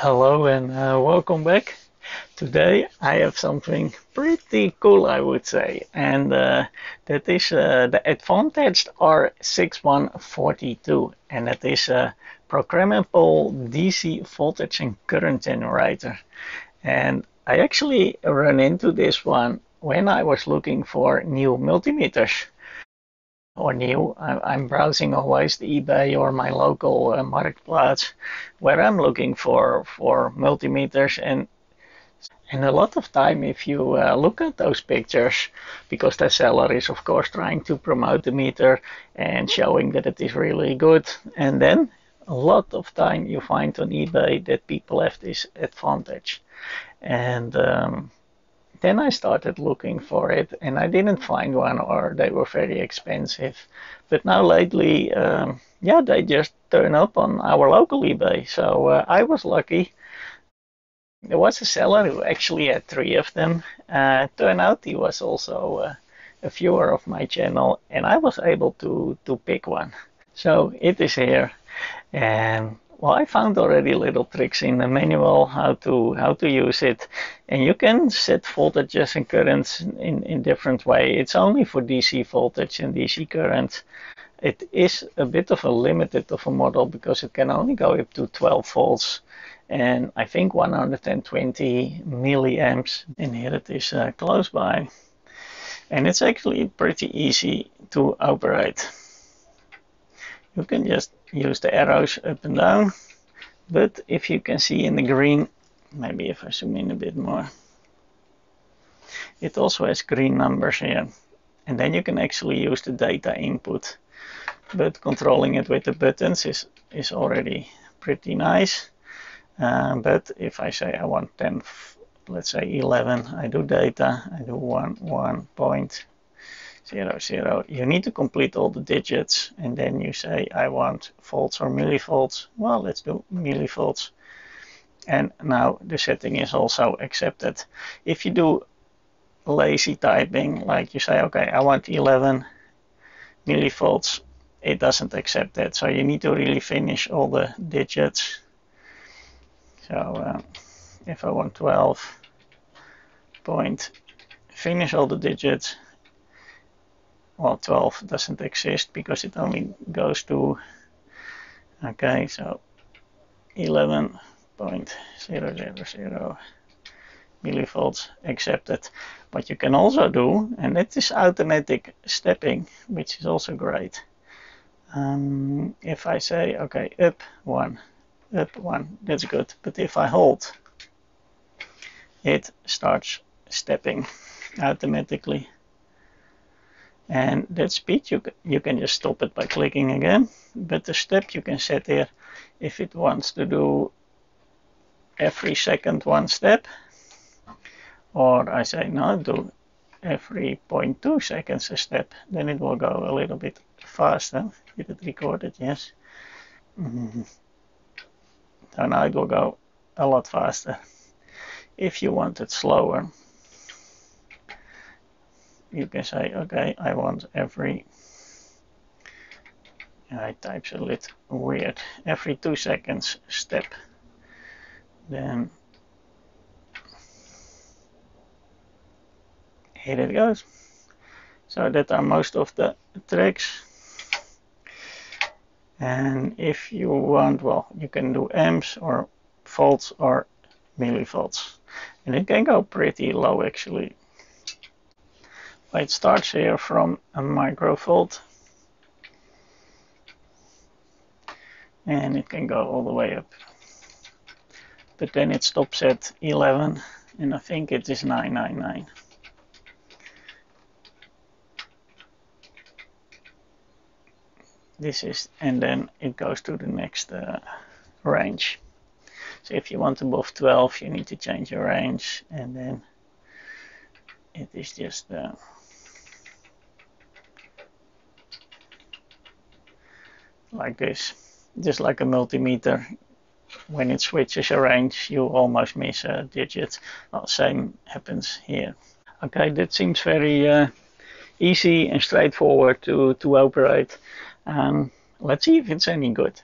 Hello and uh, welcome back. Today I have something pretty cool, I would say, and uh, that is uh, the Advantest R6142, and that is a programmable DC voltage and current generator. And I actually ran into this one when I was looking for new multimeters or new. I'm browsing always the eBay or my local uh, marketplace where I'm looking for for multimeters. And and a lot of time if you uh, look at those pictures because the seller is of course trying to promote the meter and showing that it is really good. And then a lot of time you find on eBay that people have this Advantest. And um, then I started looking for it and I didn't find one or they were very expensive. But now lately, um, yeah, they just turn up on our local eBay. So uh, I was lucky. There was a seller who actually had three of them. Uh, turned out he was also uh, a viewer of my channel and I was able to, to pick one. So it is here. And well, I found already little tricks in the manual how to how to use it, and you can set voltages and currents in in different way. It's only for DC voltage and DC current. It is a bit of a limited of a model because it can only go up to 12 volts and I think 120 milliamps. And here it is uh, close by, and it's actually pretty easy to operate you can just use the arrows up and down. But if you can see in the green maybe if I zoom in a bit more. It also has green numbers here. And then you can actually use the data input. But controlling it with the buttons is is already pretty nice. Uh, but if I say I want 10 let's say 11 I do data I do one one point zero, zero. You need to complete all the digits and then you say, I want volts or millivolts. Well, let's do millivolts. And now the setting is also accepted. If you do lazy typing, like you say, okay, I want 11 millivolts, it doesn't accept that. So you need to really finish all the digits. So uh, if I want 12 point, finish all the digits, well 12 doesn't exist because it only goes to okay so 11.000 millivolts accepted. What you can also do and it is automatic stepping which is also great um, if I say okay up one up one that's good. But if I hold it starts stepping automatically and that speed you, you can just stop it by clicking again. But the step you can set here if it wants to do every second one step or I say no do every 0.2 seconds a step then it will go a little bit faster. Did it recorded yes. Mm -hmm. it will go a lot faster. If you want it slower you can say, okay, I want every, I types a little weird, every two seconds step. Then here it goes. So that are most of the tricks. And if you want, well, you can do amps or volts or millivolts. And it can go pretty low actually it starts here from a microvolt and it can go all the way up. But then it stops at 11 and I think it is 999 this is and then it goes to the next uh, range. So if you want above 12 you need to change your range and then it is just uh, like this. Just like a multimeter. When it switches a range you almost miss a digit. Well, same happens here. Okay that seems very uh, easy and straightforward to to operate. Um, let's see if it's any good.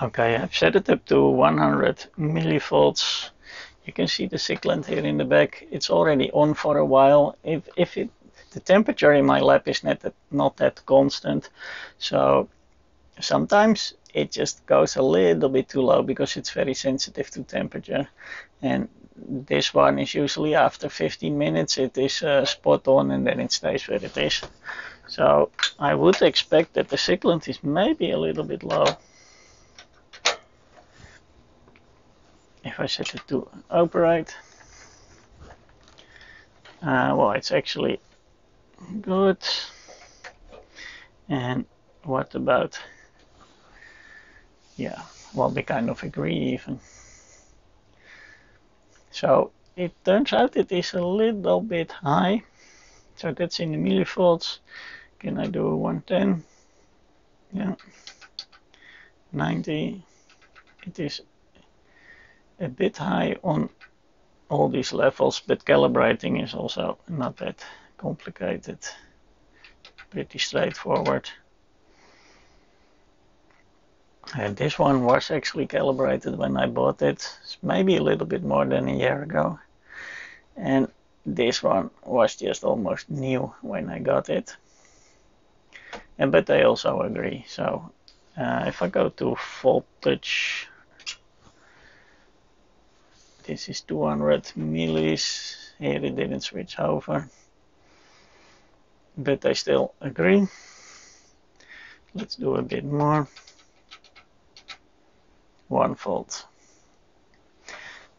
Okay, I've set it up to 100 millivolts. You can see the Siglent here in the back. It's already on for a while. If, if it, the temperature in my lab is not that, not that constant, so sometimes it just goes a little bit too low because it's very sensitive to temperature. And this one is usually after 15 minutes it is uh, spot on and then it stays where it is. So I would expect that the Siglent is maybe a little bit low. If I set it to operate, uh, well, it's actually good. And what about, yeah, well, we kind of agree even. So it turns out it is a little bit high. So that's in the millivolts. Can I do 110? Yeah. 90. It is a bit high on all these levels, but calibrating is also not that complicated. Pretty straightforward. And this one was actually calibrated when I bought it, maybe a little bit more than a year ago. And this one was just almost new when I got it and but they also agree. So uh, if I go to voltage, this is 200 millis. Here it didn't switch over, but they still agree. Let's do a bit more. One volt.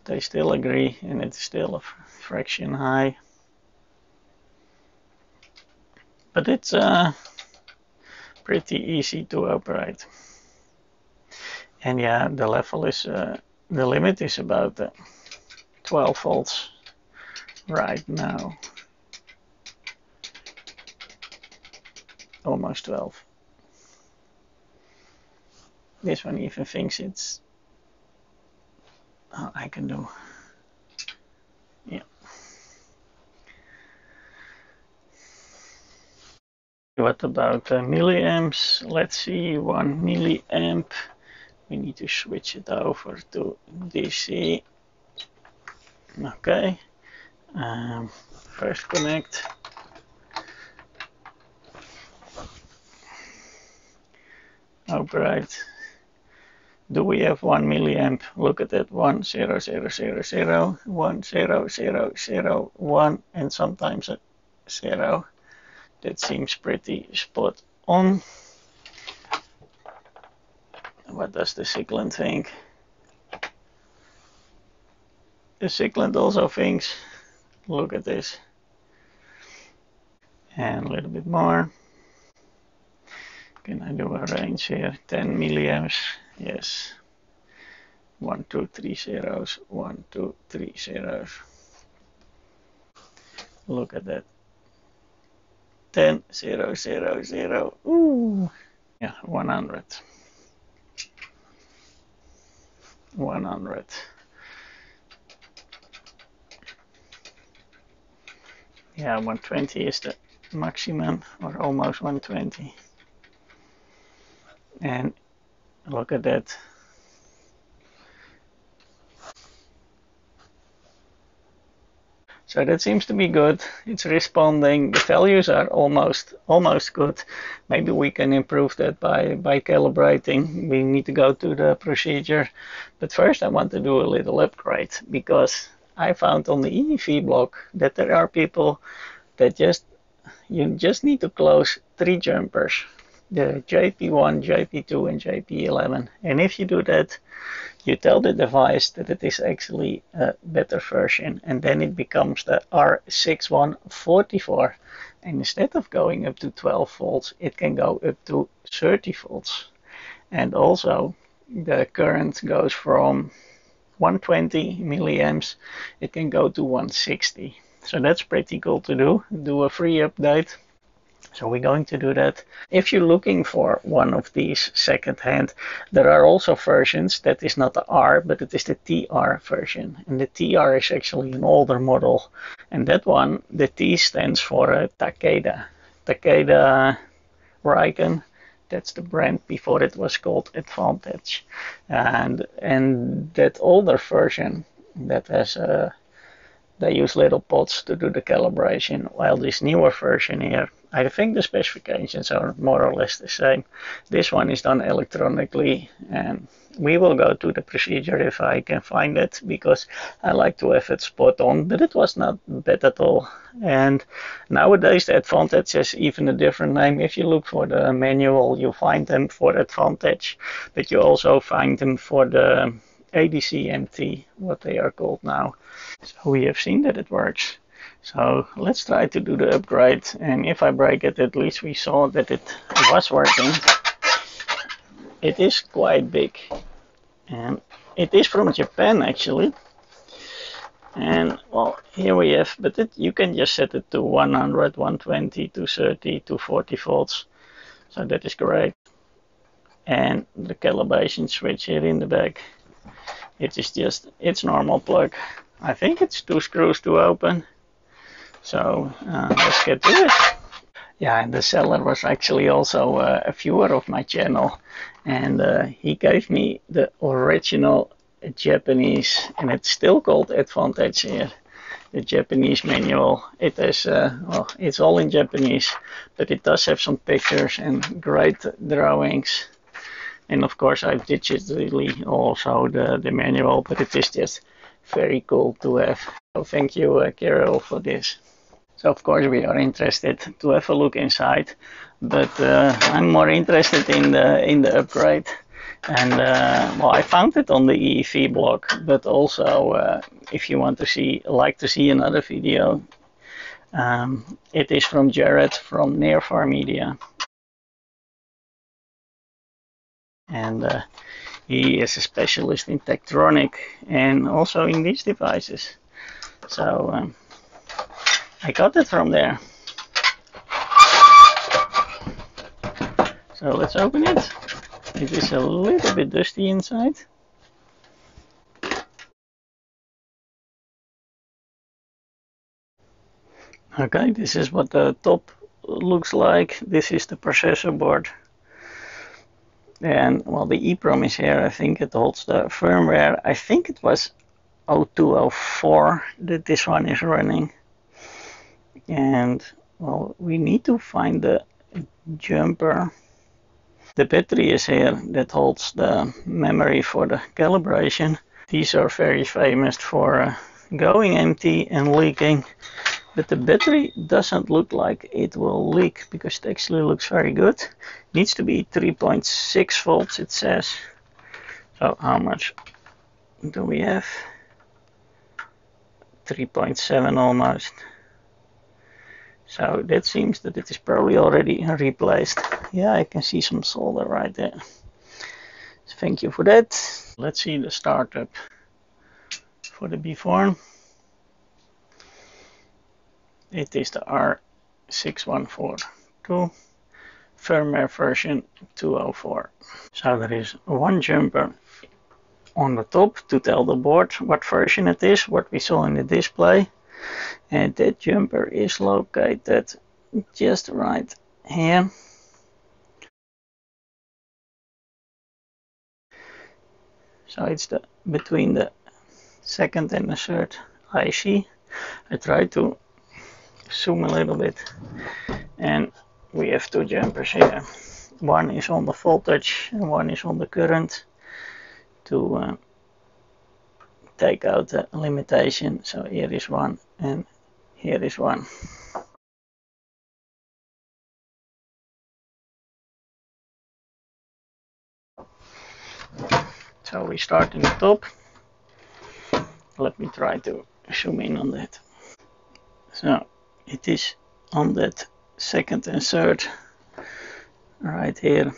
They still agree, and it's still a fraction high. But it's uh, pretty easy to operate. And yeah, the level is, uh, the limit is about uh, 12 volts right now. Almost 12. This one even thinks it's, oh, I can do yeah What about uh, milliamps? Let's see, one milliamp. We need to switch it over to DC. Okay. Um, first connect. Alright. Do we have one milliamp? Look at that. One zero zero zero zero one zero zero zero one and sometimes a zero. That seems pretty spot on. What does the Siglent think? The Siglent also thinks, look at this. And a little bit more. Can I do a range here? 10 milliamps. Yes. One, two, three zeros. One, two, three zeros. Look at that. 10, 0, 0, 0. Ooh. Yeah, 100. 100. Yeah, 120 is the maximum, or almost 120. And look at that. So that seems to be good. It's responding. The values are almost almost good. Maybe we can improve that by, by calibrating. We need to go to the procedure. But first I want to do a little upgrade because I found on the EEV blog that there are people that just you just need to close three jumpers the JP1, JP2 and JP11 and if you do that you tell the device that it is actually a better version and then it becomes the R6144 and instead of going up to 12 volts it can go up to 30 volts. And also the current goes from 120 milliamps it can go to 160 so that's pretty cool to do. Do a free update so we're going to do that. If you're looking for one of these secondhand, there are also versions that is not the R, but it is the TR version. And the TR is actually an older model. And that one, the T stands for uh, Takeda. Takeda Riken. That's the brand before it was called Advantest, and and that older version that has uh, they use little pots to do the calibration, while this newer version here, I think the specifications are more or less the same. This one is done electronically and we will go to the procedure if I can find it because I like to have it spot on, but it was not bad at all. And nowadays the Advantest has even a different name. If you look for the manual, you find them for Advantest, but you also find them for the ADC MT, what they are called now. So we have seen that it works. So let's try to do the upgrade and if I break it at least we saw that it was working. It is quite big and it is from Japan actually. And well here we have, but it, you can just set it to 100, 120, 230, 240 volts. So that is great. And the calibration switch here in the back. It is just, it's normal plug. I think it's two screws to open. So uh, let's get to it. Yeah, and the seller was actually also uh, a viewer of my channel, and uh, he gave me the original Japanese, and it's still called Advantest here. The Japanese manual. It is, uh, well, it's all in Japanese, but it does have some pictures and great drawings. And of course, I've digitally also the, the manual, but it is just very cool to have. So thank you, uh, Carol, for this. So of course we are interested to have a look inside, but uh, I'm more interested in the in the upgrade. And uh, well, I found it on the EEV blog, but also uh, if you want to see, like to see another video, um, it is from Jared from Nearfar Media. And uh, he is a specialist in Tektronix and also in these devices. So um, I got it from there. So let's open it. It is a little bit dusty inside. Okay, this is what the top looks like. This is the processor board. And well, the EEPROM is here. I think it holds the firmware. I think it was 0204 that this one is running. And well, we need to find the jumper. The battery is here that holds the memory for the calibration. These are very famous for uh, going empty and leaking. But the battery doesn't look like it will leak because it actually looks very good. Needs to be 3.6 volts it says. So how much do we have? 3.7 almost so that seems that it is probably already replaced yeah I can see some solder right there so thank you for that let's see the startup for the B-form it is the R6142 firmware version 204. So there is one jumper on the top to tell the board what version it is, what we saw in the display. And that jumper is located just right here. So it's the between the second and the third IC. I try to zoom a little bit and we have two jumpers here one is on the voltage and one is on the current to uh, take out the limitation so here is one and here is one. So we start in the top. Let me try to zoom in on that. So it is on that second and third right here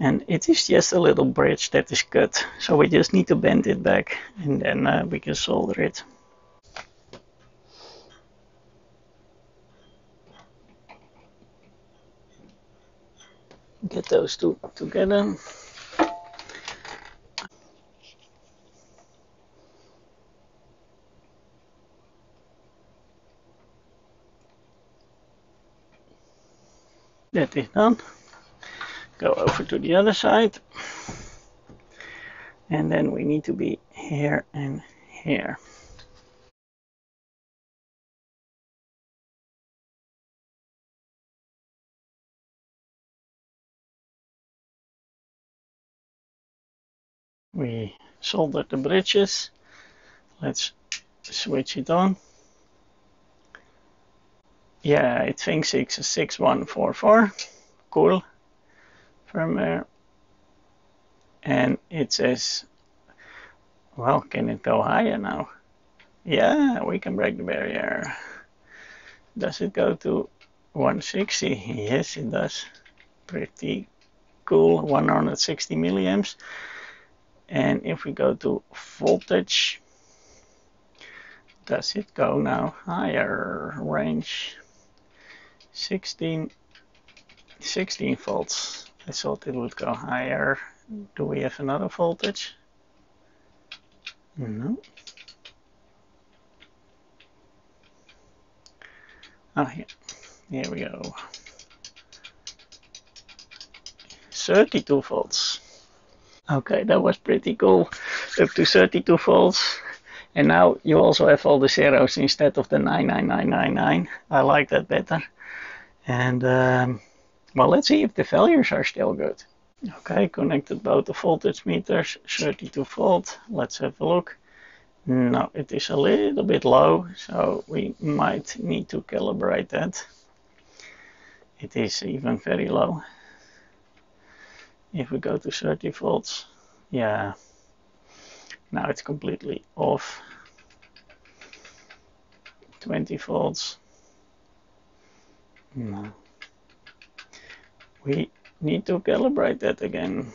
and it is just a little bridge that is cut. So we just need to bend it back and then uh, we can solder it. Get those two together. That is done. Go over to the other side. And then we need to be here and here. we soldered the bridges let's switch it on yeah it thinks it's a 6144 cool firmware and it says well can it go higher now? Yeah we can break the barrier. Does it go to 160 yes it does. Pretty cool 160 milliamps. And if we go to voltage does it go now higher? Range 16 16 volts I thought it would go higher do we have another voltage no oh here here we go 32 volts Okay, that was pretty cool. Up to 32 volts. And now you also have all the zeros instead of the 99999. I like that better. And um, well, let's see if the values are still good. Okay, connected both the voltage meters, 32 volt. Let's have a look. No, it is a little bit low, so we might need to calibrate that. It is even very low if we go to 30 volts yeah now it's completely off 20 volts no we need to calibrate that again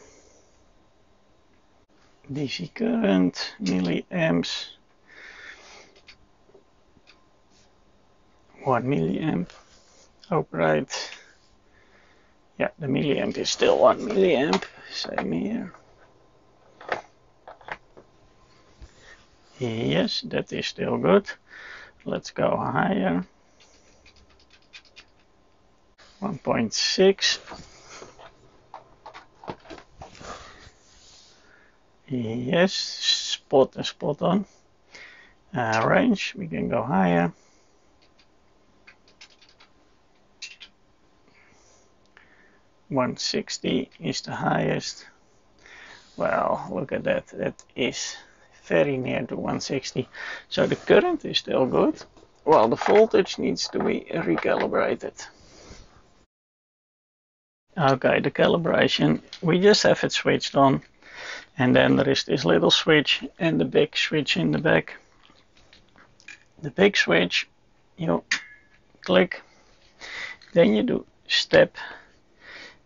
DC current milliamps 1 milliamp upright yeah, the milliamp is still 1 milliamp, same here. Yes, that is still good. Let's go higher. 1.6. Yes, spot and spot on. Uh, range, we can go higher. 160 is the highest. Well, look at that. That is very near to 160. So the current is still good, well the voltage needs to be recalibrated. Okay, the calibration, we just have it switched on. And then there is this little switch and the big switch in the back. The big switch, you click, then you do step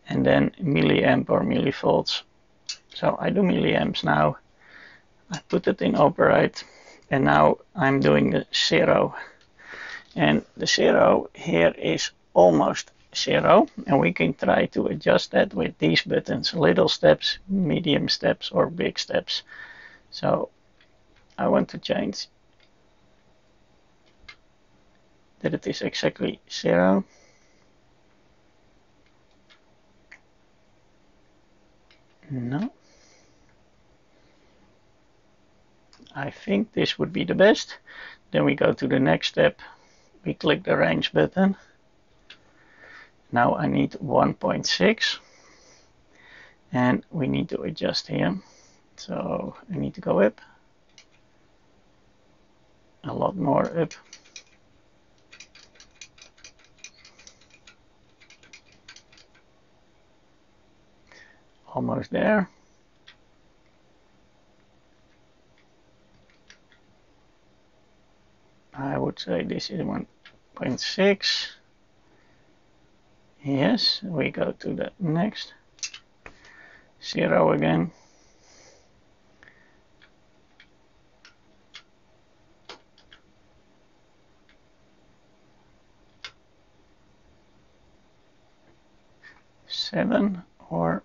and then milliamp or millivolts. So I do milliamps now. I put it in upright and now I'm doing the zero. And the zero here is almost zero and we can try to adjust that with these buttons little steps medium steps or big steps so I want to change that it is exactly zero No. I think this would be the best. Then we go to the next step. We click the range button. Now I need 1.6 and we need to adjust here. So I need to go up a lot more up. almost there. I would say this is 1.6. Yes, we go to the next. Zero again. Seven or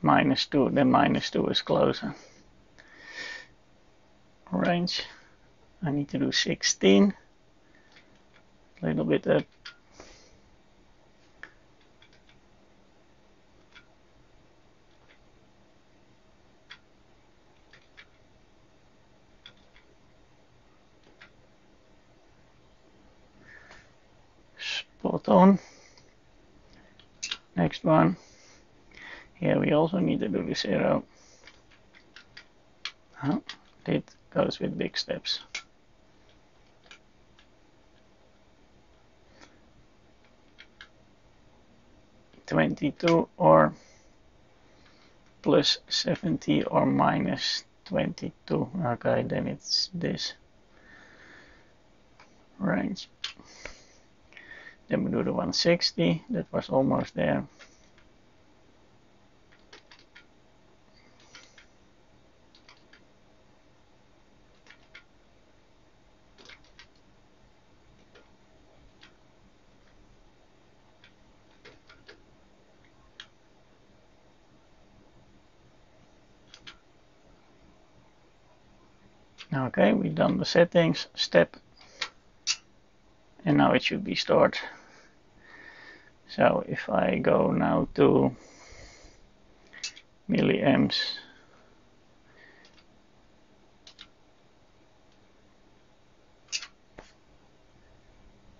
minus 2, then minus 2 is closer. Range, I need to do 16, a little bit up. Monotone. Next one. Here we also need to do the zero. Oh, it goes with big steps. Twenty-two or plus seventy or minus twenty-two. Okay, then it's this range. Then we do the 160, that was almost there. Okay, we've done the settings step and now it should be stored. So if I go now to milliamps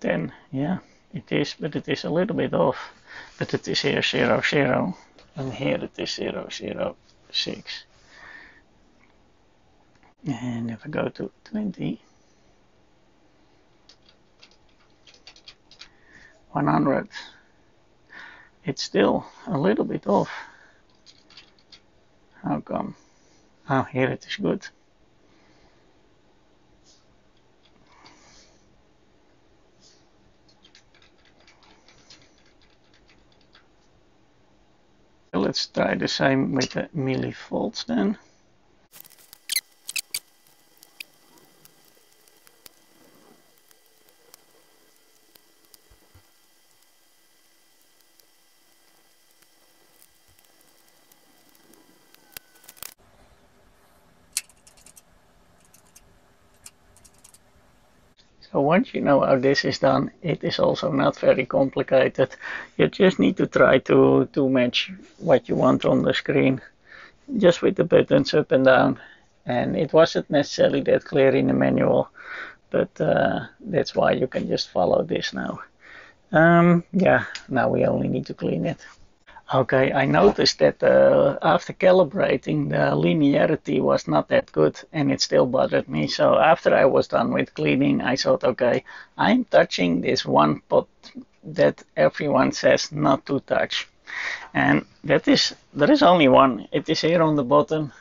then yeah it is but it is a little bit off. But it is here 0 0 and here it is 0 0 6 and if I go to 20 100 it's still a little bit off. How come? Oh here it is good. Let's try the same with the millivolts then So once you know how this is done, it is also not very complicated. You just need to try to, to match what you want on the screen, just with the buttons up and down. And it wasn't necessarily that clear in the manual, but uh, that's why you can just follow this now. Um, yeah, now we only need to clean it. Okay, I noticed that uh, after calibrating, the linearity was not that good and it still bothered me. So after I was done with cleaning, I thought, okay, I'm touching this one pot that everyone says not to touch. And that is, there is only one. It is here on the bottom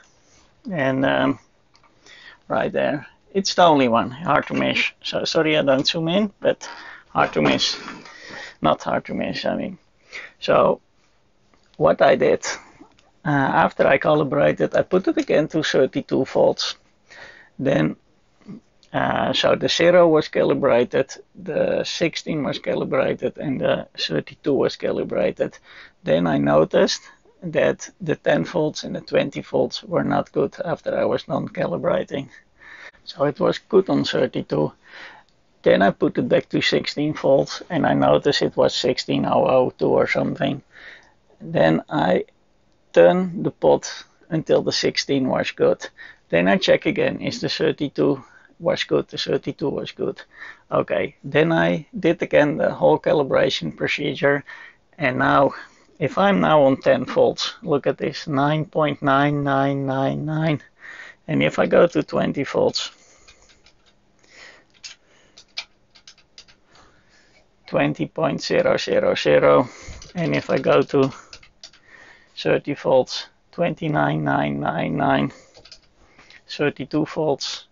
and um, right there. It's the only one, hard to miss. So sorry I don't zoom in, but hard to miss. Not hard to miss, I mean. So what I did uh, after I calibrated, I put it again to 32 volts. Then, uh, so the 0 was calibrated, the 16 was calibrated, and the 32 was calibrated. Then I noticed that the 10 volts and the 20 volts were not good after I was done calibrating. So it was good on 32. Then I put it back to 16 volts and I noticed it was 16002 or something. Then I turn the pot until the 16 was good. Then I check again, is the 32 was good, the 32 was good. Okay, then I did again the whole calibration procedure. And now, if I'm now on 10 volts, look at this, 9.9999. And if I go to 20 volts, 20.000, and if I go to 30 volts 29999 32 volts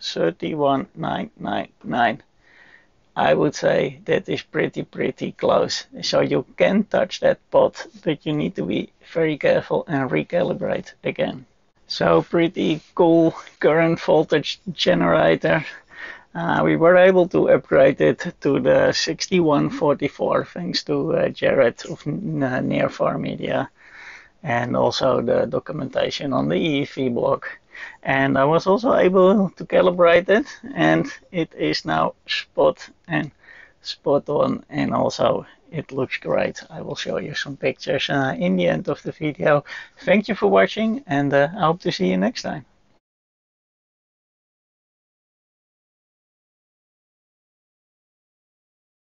31999 I would say that is pretty pretty close. So you can touch that pot but you need to be very careful and recalibrate again. So pretty cool current voltage generator. Uh, we were able to upgrade it to the 6144 thanks to uh, Jared of Near Far Media and also the documentation on the EEV blog. And I was also able to calibrate it and it is now spot and spot on and also it looks great. I will show you some pictures uh, in the end of the video. Thank you for watching and uh, I hope to see you next time.